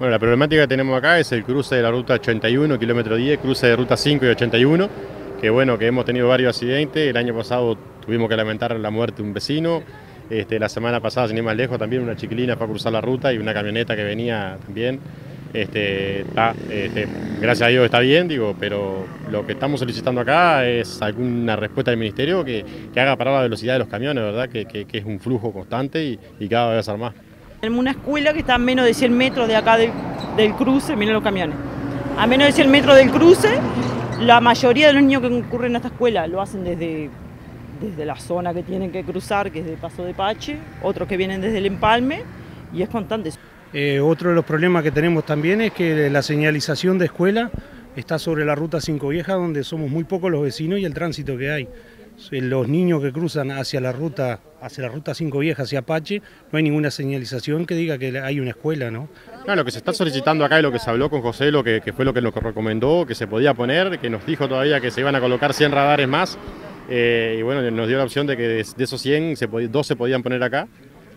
Bueno, la problemática que tenemos acá es el cruce de la ruta 81, kilómetro 10, cruce de ruta 5 y 81, que bueno, que hemos tenido varios accidentes, el año pasado tuvimos que lamentar la muerte de un vecino, este, la semana pasada, sin ir más lejos, también una chiquilina fue a cruzar la ruta y una camioneta que venía también. Este, este, gracias a Dios está bien, digo, pero lo que estamos solicitando acá es alguna respuesta del Ministerio que, haga parar la velocidad de los camiones, ¿verdad? Que, es un flujo constante y, cada vez va a más. Tenemos una escuela que está a menos de 100 metros de acá del, cruce, miren los camiones. A menos de 100 metros del cruce, la mayoría de los niños que concurren a esta escuela lo hacen desde, desde la zona que tienen que cruzar, que es de Paso de Pache, otros que vienen desde el Empalme, y es constante. Eh, otro de los problemas que tenemos también es que la señalización de escuela está sobre la ruta 5 Vieja, donde somos muy pocos los vecinos y el tránsito que hay. Los niños que cruzan hacia la ruta hacia la ruta 5 Vieja, hacia Apache, no hay ninguna señalización que diga que hay una escuela, ¿no? No, lo que se está solicitando acá y lo que se habló con José, lo que, fue lo que nos recomendó, que se podía poner, que nos dijo todavía que se iban a colocar 100 radares más, eh, y bueno, nos dio la opción de que de, esos 100, se, dos se podían poner acá,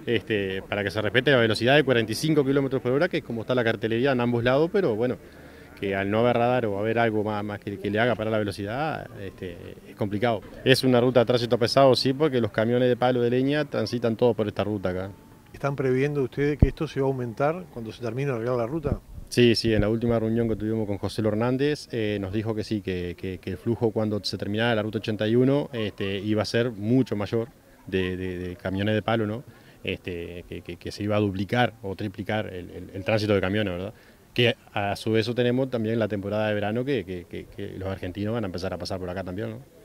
este, para que se respete la velocidad de 45 km por hora, que es como está la cartelería en ambos lados, pero bueno, que al no haber radar o haber algo más, más que, le haga para la velocidad, este, es complicado. Es una ruta de tránsito pesado, sí, porque los camiones de palo de leña transitan todo por esta ruta acá. ¿Están previendo ustedes que esto se va a aumentar cuando se termine de arreglar la ruta? Sí, sí, en la última reunión que tuvimos con José Hernández eh, nos dijo que sí, que, el flujo cuando se terminara la ruta 81 este, iba a ser mucho mayor de, camiones de palo, ¿no? Este, que, se iba a duplicar o triplicar el, el tránsito de camiones, ¿verdad? Que a su vez tenemos también la temporada de verano que, los argentinos van a empezar a pasar por acá también. ¿no?